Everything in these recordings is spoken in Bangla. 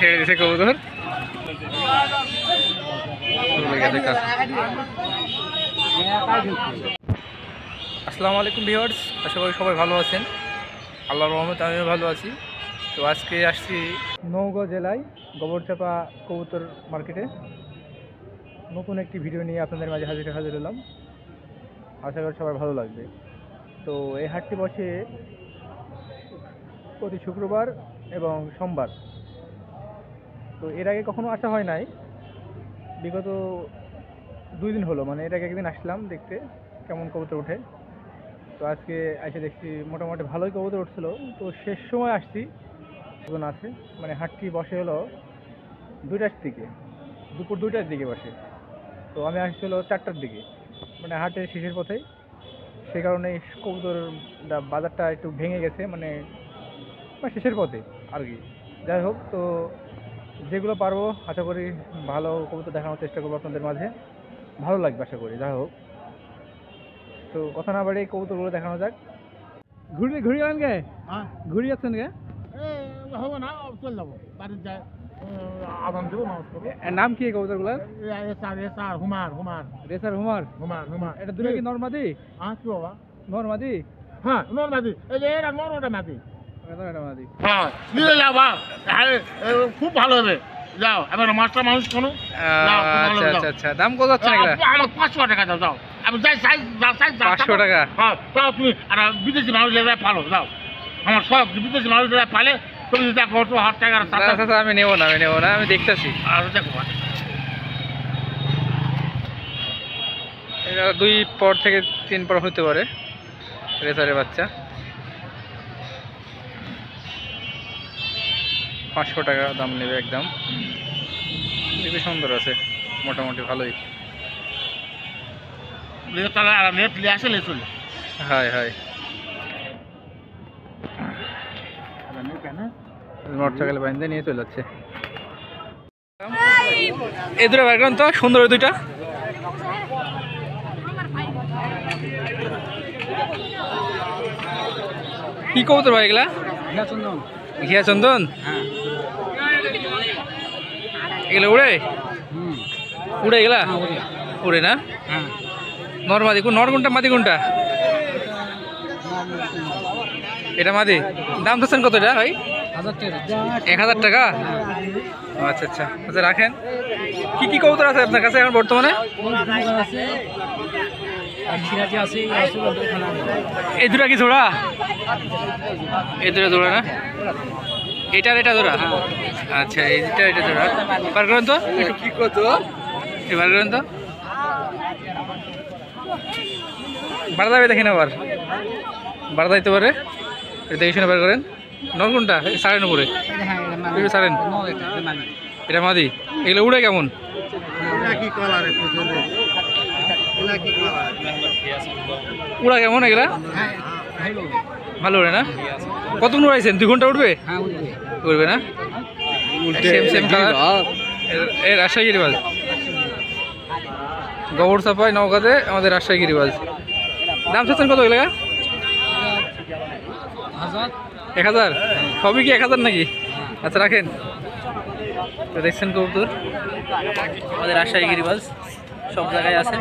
ছেড়ে দিছে কবুতর। আসসালামু আলাইকুম ভিউয়ার্স, আশা করি সবাই ভালো আছেন। আল্লাহর রহমতে আমিও ভালো আছি। তো আজকে আসছি নৌগা জেলায় গোবরচাপা কবুতর মার্কেটে। নতুন একটি ভিডিও নিয়ে আপনাদের মাঝে হাজির হাজির হলাম। আশা করি সবার ভালো লাগবে। তো এই হাটটি বসে প্রতি শুক্রবার এবং সোমবার। তো এর আগে কখনো আসা হয় নাই। বিগত দুই দিন হলো মানে এর আগে একদিন আসলাম দেখতে, কেমন কবুতর ওঠে। তো আজকে এসে দেখছি মোটামুটি ভালোই কবুতর উঠছিল। তো শেষ সময় আসছি এখন আছে মানে হাটটি বসে হলো দুইটার দিকে, দুপুর দুইটার দিকে বসে। তো আমি আসছিল চারটার দিকে মানে হাটের শেষের পথেই সে কারণে কবুতর বাজারটা একটু ভেঙে গেছে মানে মানে শেষের পথে। আর কি। যাই হোক তো যেগুলো পারব আশা করি ভালো কবুতর দেখানোর চেষ্টা করব আপনাদের মাঝে। ভালো লাগবে আশা করি যাই হোক। তো কথা না বাড়িয়ে কবুতরগুলো দেখানো যাক। ঘুরে ঘুরে গেলেন গে? হ্যাঁ। ঘুরে যাচ্ছেন গে? হবে না চলে যাব। বাড়ির যায় আদান দেবো নাম কি কবুতরগুলোর এসার homer homer racer homer homer homer এটা দুটো কি নর্মাদি? হ্যাঁ কি বাবা? নর্মাদি? হ্যাঁ নর মাদি এই যে এরা নর এটা মাদি হ্যাঁ নিয়ে যাও বা। খুব ভালো হবে। যাও এবার মাস্টার মানুষ কোনো। আচ্ছা আচ্ছা আচ্ছা দাম কত যাচ্ছে আমার পাঁচশো টাকা দাও যাও। আমি যাই সাইজ সাইজ 500 টাকা? হ্যাঁ তুমি আর বিদেশি মানুষ ভালো যাও। আমার সব বিদেশি মানুষ পালে। তুমি দেখো তো হাত টাকা আচ্ছা আচ্ছা, আমি নেব না আমি নেব না আমি দেখতেছি। আর দেখো এটা দুই পর থেকে তিন পর হতে পারে। রেসারের বাচ্চা। পাঁচশো টাকা দাম নেবে একদম। খুবই সুন্দর আছে মোটামুটি ভালোই। তাহলে আর নেট লিয়ে আসে লে। চলে হাই হাই মোটরসাইকেল বাইন্দে নিয়ে চলে যাচ্ছে। এই দুটো ব্যাকগ্রাউন্ড তো সুন্দর দুইটা। কি কবুতর ভাই এগুলা? ঘিয়া চন্দন এগুলো উড়ে? উড়ে এগুলা উড়ে। না? নর মাদি কোন নর কোনটা মাদি কোনটা? এটা মাদি? দাম চাচ্ছেন কত এটা ভাই? এক হাজার টাকা? আচ্ছা আচ্ছা। আচ্ছা রাখেন। কি কি কবুতর আছে আপনার কাছে এখন বর্তমানে? এই দুটা কি জোড়া এই দুটা জোড়া না? এটার এটা জোড়া আচ্ছা এইটা এটা জোড়া বার করেন তো একটু কি কত? এবার করেন তো বাড়া যাবে দেখেন আবার। বাড়া যাইতে পারে। এটা দেখে শুনে বার করেন। নর কোনটা? এই সাড়ে উপরে। সাড়েন এটা মাদি। এগুলো উড়ে কেমন? কি কালার উড়া কেমন এগুলা? ভালো উড়ে না? কতক্ষণ উড়াইছেন? দুই ঘণ্টা উঠবে উঠবে না? সেম সেম কালার রাজশাহী গিরিবাজ গোবর সাপাই নৌকাতে আমাদের রাজশাহী গিরিবাজ দাম চাচ্ছেন কত এলাকা? এক হাজার? সবই কি এক হাজার নাকি? আচ্ছা রাখেন। দেখছেন কবুতর। আমাদের রাজশাহী গিরিবাজ সব জায়গায় আছে।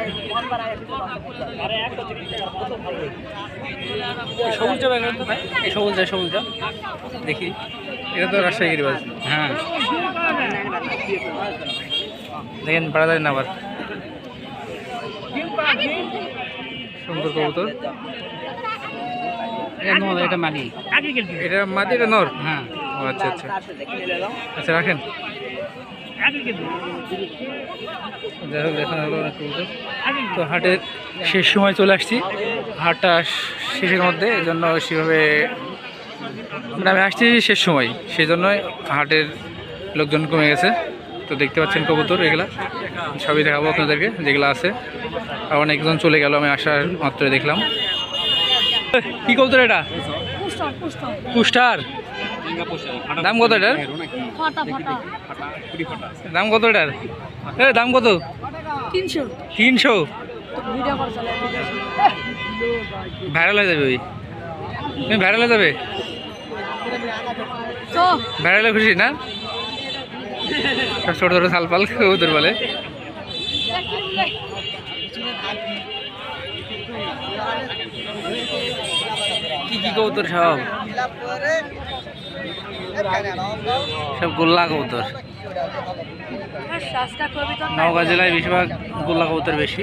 এই তো ভাই এই সবুজটা সবুজটা দেখি এটা তো রাজশাহী গিরিবাজ। হ্যাঁ। দেখেন বাড়াদারি না আবার। সুন্দর কবুতর। এটা মালি এটা মাটি এটা নর? হ্যাঁ। আচ্ছা আচ্ছা। আচ্ছা রাখেন। যাই হোক দেখানো হলো অনেক কবুতর। তো হাটের শেষ সময় চলে আসছি। হাটটা শেষের মধ্যে এই জন্য সেভাবে মানে আমি আসছি শেষ সময়। সেই জন্যই হাটের লোকজন কমে গেছে। তো দেখতে পাচ্ছেন কবুতর এগুলা। সবই দেখাবো আপনাদেরকে যেগুলো আছে। আর অনেকজন চলে গেল আমি আসার মাত্র দেখলাম। কি কবুতর এটা? পুস্টার দাম কত এটার? দাম কত এটার? এ দাম কত? তিনশো। তিনশো? ভাইরাল হয়ে যাবে ওই। তুমি ভাইরাল হয়ে যাবে? বেড়ালে খুশি না? ছোট ছোট সালপাল কবুতর বলে। কি কি কবুতর সব? সব গোল্লা কবুতর। নওগাঁ জেলায় বেশিরভাগ গোল্লা কবুতর বেশি।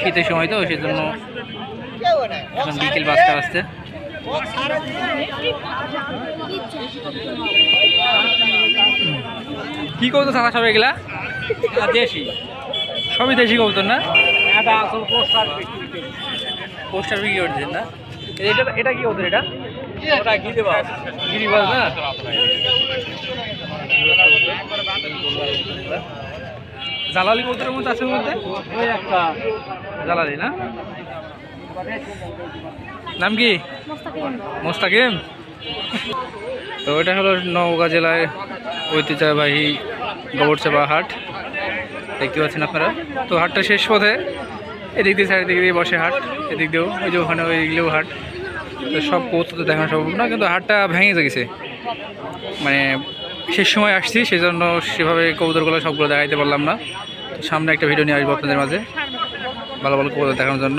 শীতের সময় তো সেজন্য এখন বিকেল পাঁচটা বাজতে। কি কবুতর থাকা সব এগুলা? দেশি। সবই দেশি কবুতর না? পোস্টার বিক্রি করছেন না? এটা এটা কি কবুতর এটা? গিরিবাজ। না? জালালি কবুতরের মধ্যে আছে মধ্যে জালালি না? নাম কি? মোস্তাকিম। তো এটা হলো নওগাঁ জেলায় ঐতিহ্যবাহী গোবরচাপা হাট। দেখতে পাচ্ছেন আপনারা? তো হাটটা শেষ পথে এদিক দিয়ে চারিদিক দিয়ে বসে হাট, এদিক দিয়েও, ওই যে ওখানে ওইগুলোও হাট। তো সব পথ তো দেখানো সম্ভব না, কিন্তু হাটটা ভেঙে গেছে। মানে শেষ সময় আসছি সেই জন্য সেভাবে কবুতরগুলো সবগুলো দেখাইতে পারলাম না। তো সামনে একটা ভিডিও নিয়ে আসব আপনাদের মাঝে, ভালো ভালো কবুতর দেখানোর জন্য।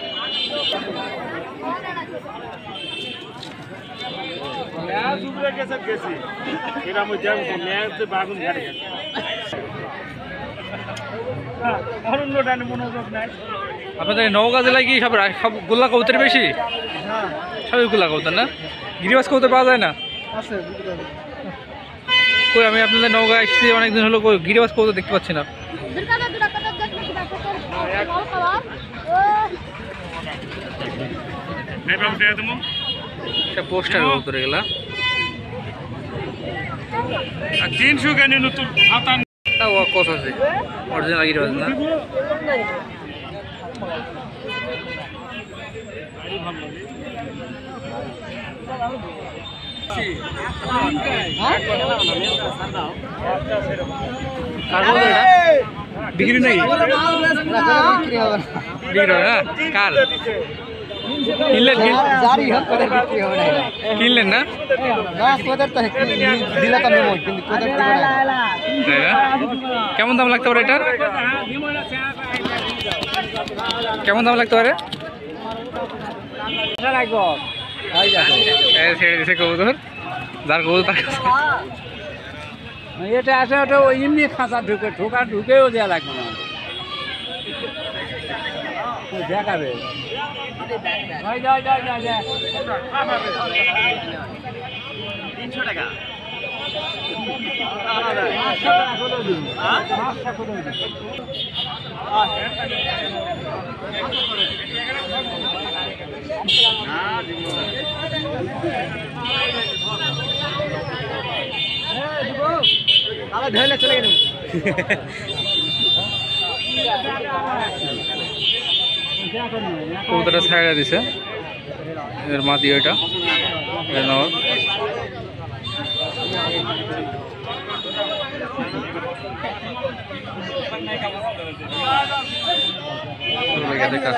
আপনাদের নওগাঁ জেলায় কি সব সব গোল্লা কবুতর বেশি? সবই গোল্লা কবুতর না? গিরিবাস কবুতর পাওয়া যায় না? কই আমি আপনাদের নওগাঁ এসেছি অনেকদিন হলো গিরিবাস কবুতর দেখতে পাচ্ছি না। একটা পোস্টার কবুতর এগুলা তিনশো কেন নতুন হাতান তাও কত আছে অরিজিনাল গিরিবাস না কার কবুতর এটা? বিক্রি নাকি বিক্রি হবে না কার কিনলেন না এটা। কিনলেন না? কেমন দাম লাগতে পারে এটার? কেমন দাম লাগতে পারে? এই ছেড়ে দিছে কবুতর। যার কবুতর তার এটা আছে ওটা ওই এমনি খাঁচা ঢুকে ঢোকা ঢুকেও দেওয়া লাগবে না। দেখাবে। পাঁচশো টাকা। আবার ধরলে চলে গেলাম কবুতরটা ছেড়ে দিছে। এর মা দিয়ে ওইটা দেখা